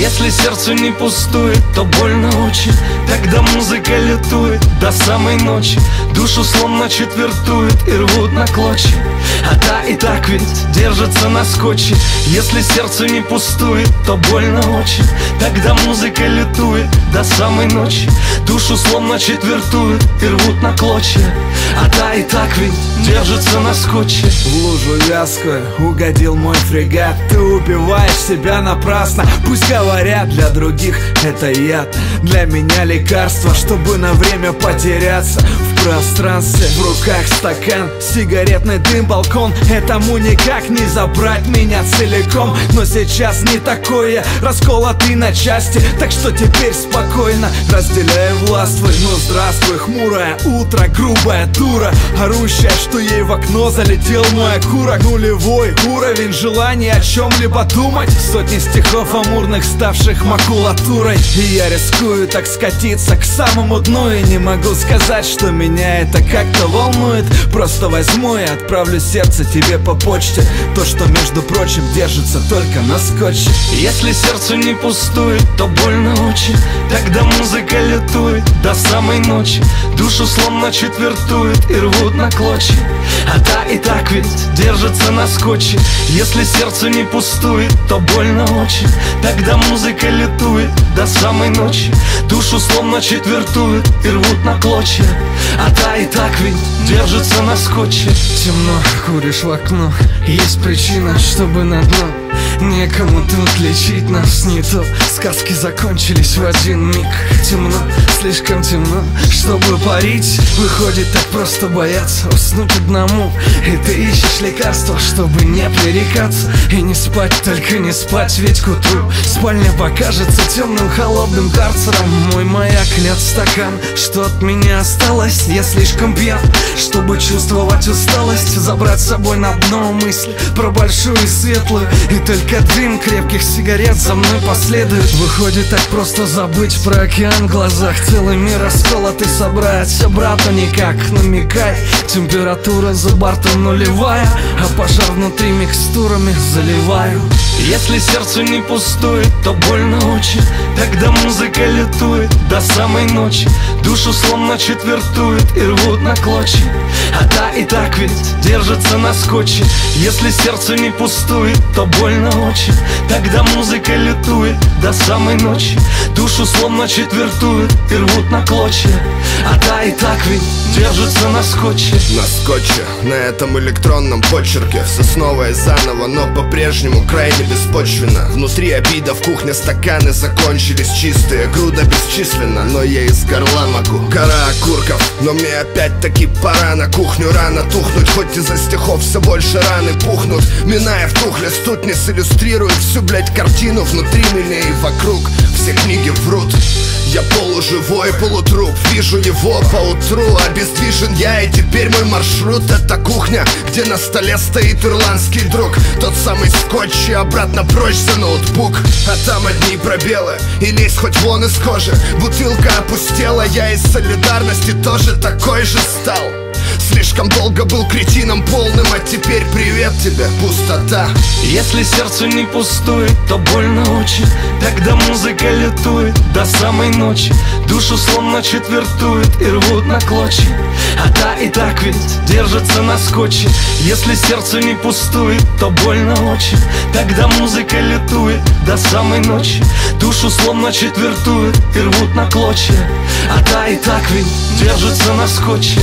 Если сердце не пустует, то больно очень. Тогда музыка летует до самой ночи. Душу словно четвертует и рвут на клочья. А та и так ведь держится на скотче. Если сердце не пустует, то больно очень. Тогда музыка летует до самой ночи. Душу словно четвертует и рвут на клочья. А та и так ведь держится на скотче. В лужу вязкую угодил мой фрегат. Ты убиваешь себя напрасно. Пусть говорят для других это яд. Для меня лекарство, чтобы на время потеряться пространстве, в руках стакан Сигаретный дым, балкон. Этому никак не забрать меня целиком. Но сейчас не такое Расколотый на части. Так что теперь спокойно Разделяю властвуй Ну здравствуй, хмурое утро Грубая дура. Орущая, что ей в окно залетел мой окурок. Нулевой уровень желания о чем-либо думать. Сотни стихов амурных, ставших макулатурой. И я рискую так скатиться к самому дну. И не могу сказать, что меня это как-то волнует. Просто возьму и отправлю сердце тебе по почте. То, что, между прочим, держится только на скотче. Если сердце не пустует, то больно очень. Тогда музыка летует до самой ночи. Душу словно четвертует и рвут на клочья. А та и так ведь держится на скотче. Если сердце не пустует, то больно очень Тогда музыка летует до самой ночи Душу словно четвертует и рвут на клочья. А та и так ведь держится на скотче. Темно, куришь в окно Есть причина, чтобы на дно. Некому тут лечить нас не то. Сказки закончились в один миг. Темно, слишком темно, чтобы парить. Выходит так просто бояться уснуть одному. И ты ищешь лекарства, чтобы не пререкаться. И не спать, только не спать, ведь к утру Спальня покажется темным холодным карцером. Мой маяк лет стакан, что от меня осталось? Я слишком пьян, чтобы чувствовать усталость. Забрать с собой на дно мысли про большую и светлую. И только дым крепких сигарет за мной последует. Выходит так просто забыть про океан в глазах Целый мир расколотый собрать Все брата никак намекай Температура за бортом нулевая А пожар внутри микстурами заливаю. Если сердце не пустует, то больно очень Тогда музыка летует до самой ночи. Душу словно четвертует и рвут на клочья. А та и так ведь держится на скотче. Если сердце не пустует, то больно очень Тогда музыка летует до самой ночи. Душу словно четвертует и рвут на клочья. А та и так ведь держится на скотче. На скотче, на этом электронном почерке. Все снова и заново, но по-прежнему крайне беспочвенно. Внутри обида, в кухне стаканы закончились. Чистые Груда бесчисленно, но я из горла могу. Гора окурков, но мне опять-таки пора на кухню. Рано тухнуть, хоть из-за стихов все больше раны пухнут. Миная в тухле стутни иллюстрирует всю, блядь, картину. Внутри меня и вокруг, все книги врут я полуживой, полутруп Вижу его поутру Обездвижен я и теперь мой маршрут Это кухня, где на столе стоит ирландский друг. Тот самый скотч и обратно прочь за ноутбук. А там одни пробелы И лезь хоть вон из кожи. Бутылка опустела Я из солидарности тоже такой же стал. Слишком долго был кретином полным, а теперь привет тебе, пустота. Если сердце не пустует, то больно очень. Тогда музыка летует до самой ночи. Душу словно четвертует и рвут на клочья. А та и так ведь держится на скотче. Если сердце не пустует, то больно очень. Тогда музыка летует до самой ночи. Душу словно четвертует и рвут на клочья. А та и так ведь держится на скотче